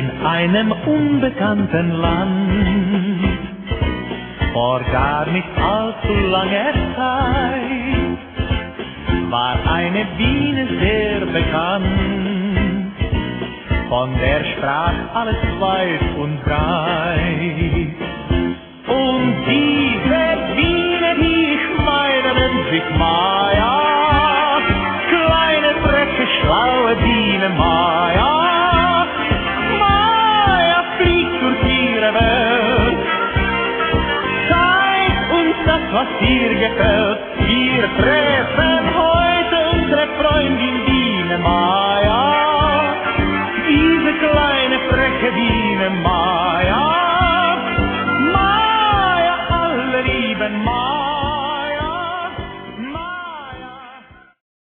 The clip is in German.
einem unbekannten Land. Vor gar nicht allzu langer Zeit war eine Biene sehr bekannt. Von der sprach alles weit und breit. Und diese Biene, die ich meine, nennt sich Maya. Kleine, freche, schlaue Biene Maya. Ihre Welt. Zeig uns das, was dir gefällt. Wir trägt